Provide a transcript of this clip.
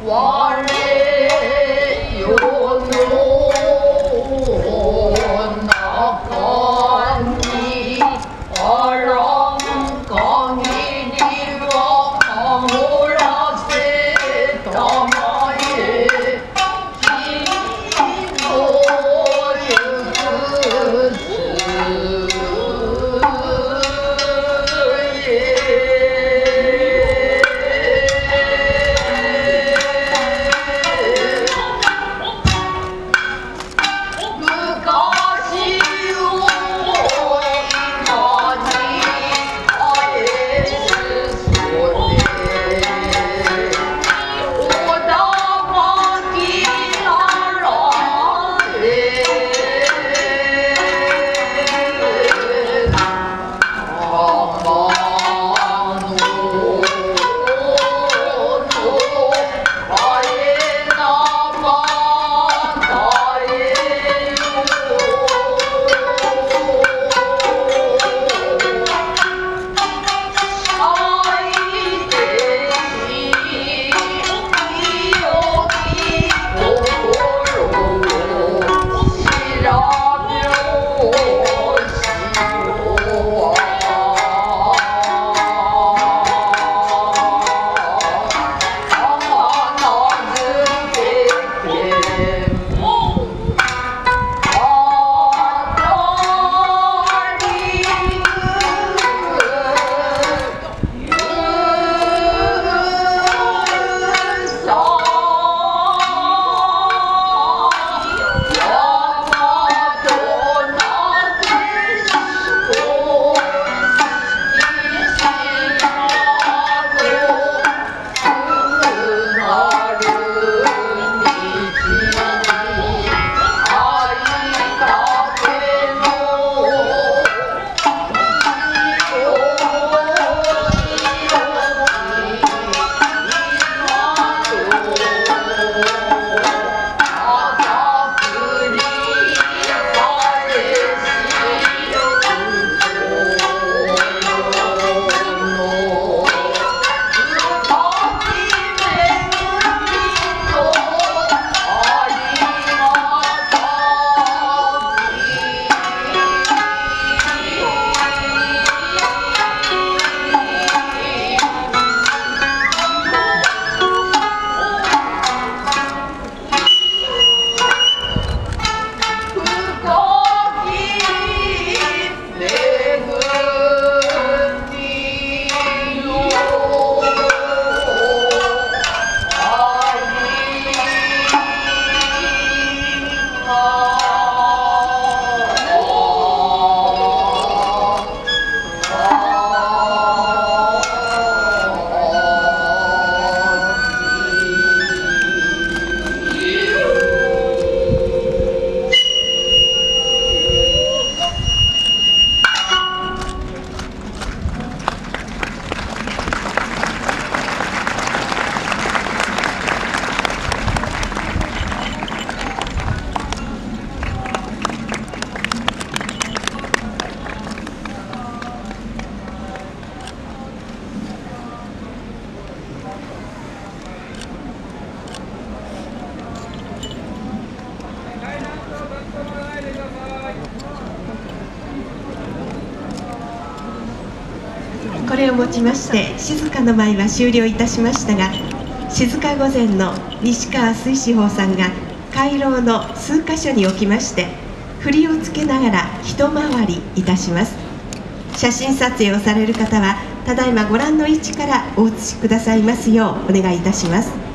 Warner. これをもちまして静かの舞は終了いたしましたが静か御前の西川水志法さんが回廊の数箇所におきまして振りをつけながら一回りいたします。写真撮影をされる方はただいまご覧の位置からお写しくださいますようお願いいたします。